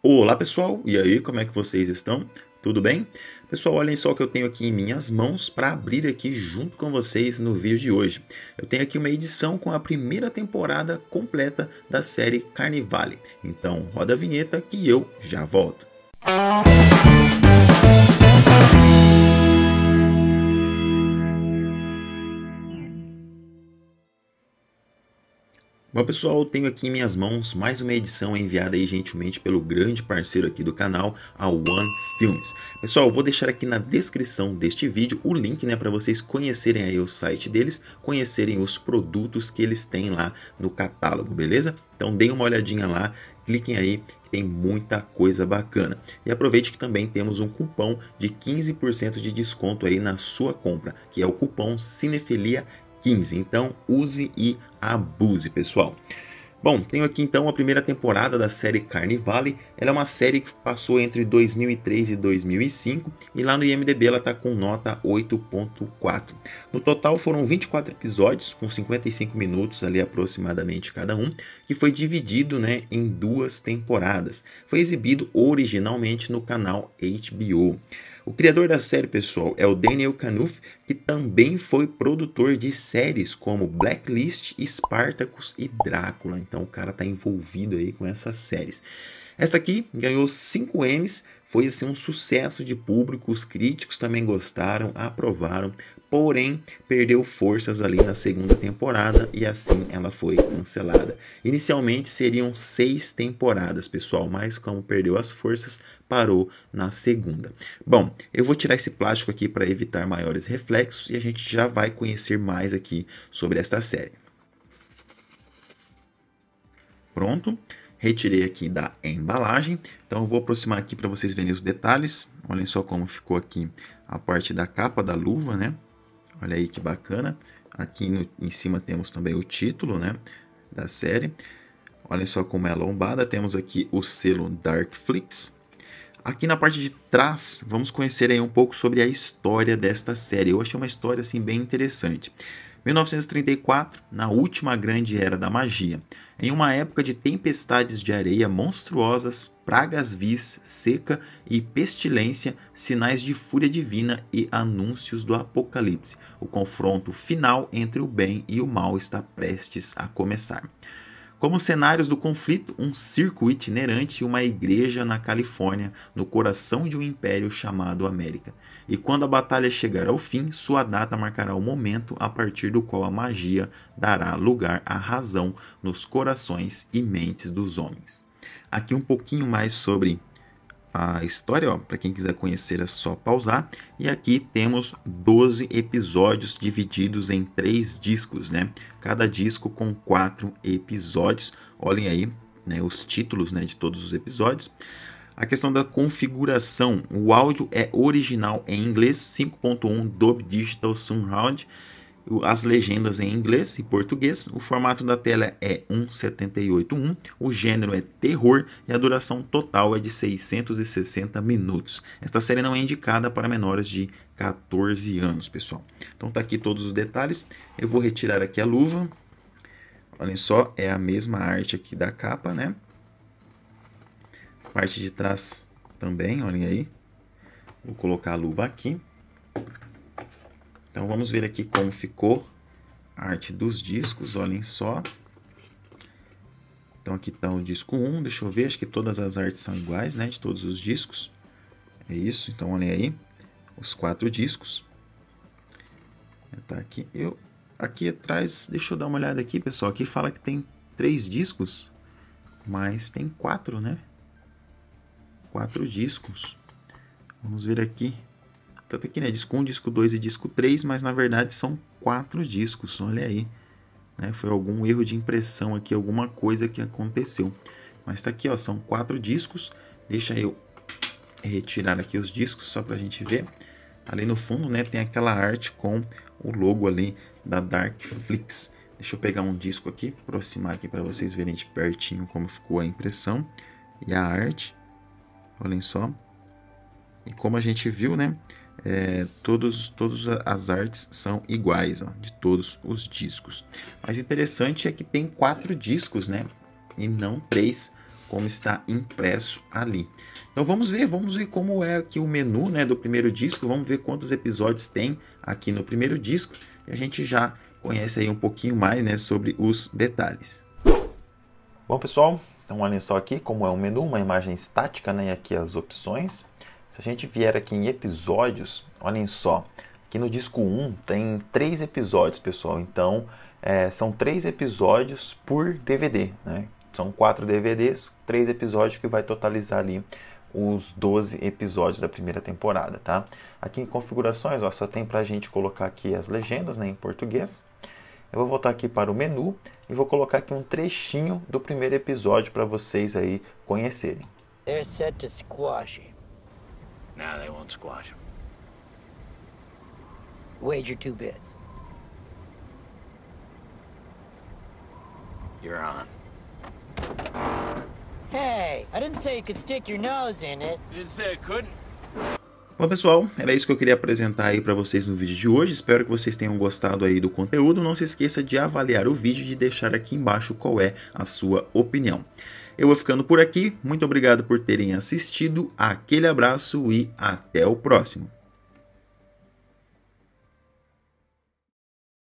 Olá pessoal, e aí, como é que vocês estão? Tudo bem? Pessoal, olhem só o que eu tenho aqui em minhas mãos para abrir aqui junto com vocês no vídeo de hoje. Eu tenho aqui uma edição com a primeira temporada completa da série Carnivale. Então roda a vinheta que eu já volto. Bom pessoal, tenho aqui em minhas mãos mais uma edição enviada aí gentilmente pelo grande parceiro aqui do canal, a One Films. Pessoal, vou deixar aqui na descrição deste vídeo o link né, para vocês conhecerem aí o site deles, conhecerem os produtos que eles têm lá no catálogo, beleza? Então deem uma olhadinha lá, cliquem aí tem muita coisa bacana. E aproveite que também temos um cupom de 15% de desconto aí na sua compra, que é o cupom Cinefilia 15. Então use e abuse, pessoal. Bom, tenho aqui então a primeira temporada da série Carnivale. Ela é uma série que passou entre 2003 e 2005 e lá no IMDb ela está com nota 8.4. No total foram 24 episódios com 55 minutos ali aproximadamente cada um, que foi dividido né, em duas temporadas. Foi exibido originalmente no canal HBO. O criador da série, pessoal, é o Daniel Knuth, que também foi produtor de séries como Blacklist, Spartacus e Drácula. Então o cara está envolvido aí com essas séries. Esta aqui ganhou 5 M's, foi assim um sucesso de público, os críticos também gostaram, aprovaram, porém perdeu forças ali na segunda temporada e assim ela foi cancelada. Inicialmente seriam seis temporadas, pessoal, mas como perdeu as forças, parou na segunda. Bom, eu vou tirar esse plástico aqui para evitar maiores reflexos e a gente já vai conhecer mais aqui sobre esta série. Pronto, retirei aqui da embalagem, então eu vou aproximar aqui para vocês verem os detalhes. Olhem só como ficou aqui a parte da capa da luva, né? Olha aí que bacana. Aqui no, em cima temos também o título né, da série. Olha só como é a lombada. Temos aqui o selo Darkflix. Aqui na parte de trás, vamos conhecer aí um pouco sobre a história desta série. Eu achei uma história assim bem interessante. 1934, na última grande era da magia, em uma época de tempestades de areia monstruosas, pragas vis, seca e pestilência, sinais de fúria divina e anúncios do apocalipse. O confronto final entre o bem e o mal está prestes a começar. Como cenários do conflito, um circo itinerante e uma igreja na Califórnia, no coração de um império chamado América. E quando a batalha chegar ao fim, sua data marcará o momento a partir do qual a magia dará lugar à razão nos corações e mentes dos homens. Aqui um pouquinho mais sobre a história, para quem quiser conhecer é só pausar. E aqui temos 12 episódios divididos em três discos, né? Cada disco com quatro episódios. Olhem aí né, os títulos né, de todos os episódios. A questão da configuração, o áudio é original em inglês, 5.1 Dolby Digital Surround as legendas em inglês e português. O formato da tela é 1.78.1, o gênero é terror e a duração total é de 660 minutos. Esta série não é indicada para menores de 14 anos, pessoal. Então tá aqui todos os detalhes. Eu vou retirar aqui a luva. Olhem só, é a mesma arte aqui da capa, né? Parte de trás também, olhem aí. Vou colocar a luva aqui. Então vamos ver aqui como ficou a arte dos discos, olhem só. Então aqui está o disco 1, deixa eu ver, acho que todas as artes são iguais, né, de todos os discos. É isso, então olhem aí, os quatro discos. Tá aqui, eu, aqui atrás, deixa eu dar uma olhada aqui, pessoal, aqui fala que tem três discos, mas tem quatro, né? Quatro discos. Vamos ver aqui. Tanto aqui, né? Disco 1, disco 2 e disco 3, mas na verdade são quatro discos, olha aí. Né? Foi algum erro de impressão aqui, alguma coisa que aconteceu. Mas tá aqui, ó, são quatro discos. Deixa eu retirar aqui os discos só para a gente ver. Ali no fundo, né, tem aquela arte com o logo ali da Darkflix. Deixa eu pegar um disco aqui, aproximar aqui para vocês verem de pertinho como ficou a impressão e a arte. Olhem só. E como a gente viu, né, é, todos, todas as artes são iguais, ó, de todos os discos. Mas interessante é que tem quatro discos, né? E não três, como está impresso ali. Então vamos ver, vamos ver como é aqui o menu né, do primeiro disco, vamos ver quantos episódios tem aqui no primeiro disco e a gente já conhece aí um pouquinho mais né, sobre os detalhes. Bom pessoal, então olhem só aqui como é o menu, uma imagem estática né, e aqui as opções. Se a gente vier aqui em episódios, olhem só, aqui no disco 1 tem três episódios pessoal, então é, são três episódios por DVD, né? São quatro DVDs, três episódios que vai totalizar ali os 12 episódios da primeira temporada, tá? Aqui em configurações, ó, só tem para a gente colocar aqui as legendas né, em português. Eu vou voltar aqui para o menu e vou colocar aqui um trechinho do primeiro episódio para vocês aí conhecerem. They're set to squash. Nah, they won't squash him. Wager two bits. You're on. Hey, I didn't say you could stick your nose in it. You didn't say I couldn't. Bom pessoal, era isso que eu queria apresentar aí para vocês no vídeo de hoje. Espero que vocês tenham gostado aí do conteúdo. Não se esqueça de avaliar o vídeo e de deixar aqui embaixo qual é a sua opinião. Eu vou ficando por aqui. Muito obrigado por terem assistido. Aquele abraço e até o próximo.